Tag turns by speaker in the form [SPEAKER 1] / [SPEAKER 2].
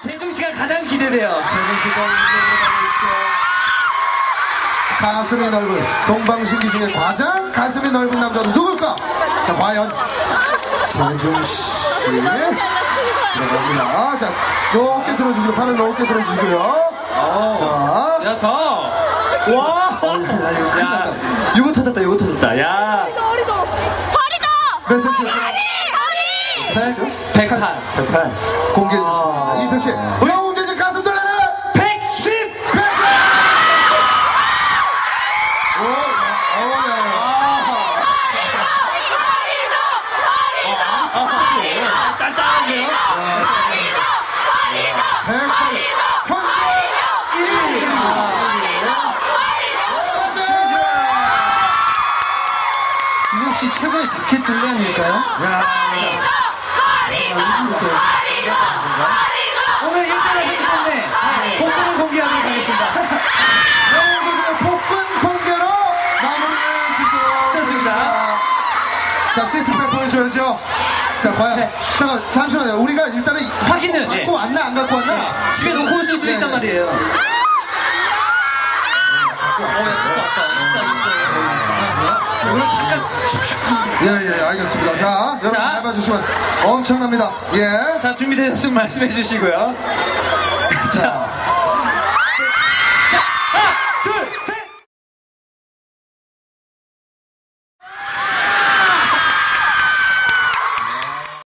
[SPEAKER 1] 재중 씨가 가장 기대돼요.
[SPEAKER 2] 재정 씨가 있죠. 가슴이 넓은 동방신기 중에 가장 가슴이 넓은 남자는 누굴까? 자, 과연 재중 씨 들어갑니다. 자, 높게 들어주시고 팔을 높게 들어주시고요. 자,
[SPEAKER 1] 여섯. 와.
[SPEAKER 2] 어, 이거 큰일 났다.
[SPEAKER 1] 이거 터졌다. 이거 터졌다. 야.
[SPEAKER 3] 허리도 허리도
[SPEAKER 2] 몇 센치였죠?
[SPEAKER 3] 허리
[SPEAKER 1] 108.
[SPEAKER 4] 108.
[SPEAKER 2] 공개해 주십니다. 이특 씨, 영웅재 씨 가슴 돌려라!
[SPEAKER 1] 110.
[SPEAKER 2] 오, 야, 오, 야, 야.
[SPEAKER 1] 단단하게요.
[SPEAKER 2] 백팔 현재 1위.
[SPEAKER 1] 이거 혹시 최고의 자켓 둘레아닐까요?
[SPEAKER 2] 야,
[SPEAKER 1] 오늘 1등 하셨기 때문에 복권을 공개하도록 하겠습니다.
[SPEAKER 2] 영웅재의 복근 공개로 마무리를 짓도록
[SPEAKER 1] 좋습니다.
[SPEAKER 2] 하겠습니다. 자, 시스템 보여줘야죠. 자, 과연.
[SPEAKER 1] 네.
[SPEAKER 2] 잠깐, 잠시만요. 우리가 일단은
[SPEAKER 1] 확인을,
[SPEAKER 2] 갖고
[SPEAKER 1] 예.
[SPEAKER 2] 왔나, 안 갖고 왔나?
[SPEAKER 1] 집에 놓고 오실 수
[SPEAKER 2] 네.
[SPEAKER 1] 있단 말이에요.
[SPEAKER 2] 갖고 왔어요.
[SPEAKER 1] 이걸 잠깐
[SPEAKER 2] 예, 예, 알겠습니다. 자, 여러분
[SPEAKER 1] 자.
[SPEAKER 2] 잘 봐주시면 엄청납니다. 예.
[SPEAKER 1] 자 준비되셨으면 말씀해 주시고요. 자